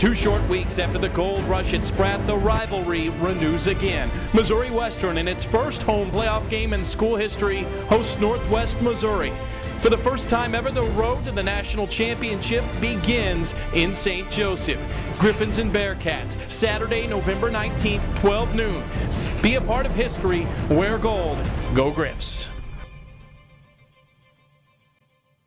Two short weeks after the gold rush at Spratt, the rivalry renews again. Missouri Western, in its first home playoff game in school history, hosts Northwest Missouri. For the first time ever, the road to the national championship begins in St. Joseph. Griffons and Bearcats, Saturday, November 19th, 12 noon. Be a part of history. Wear gold. Go Griffs.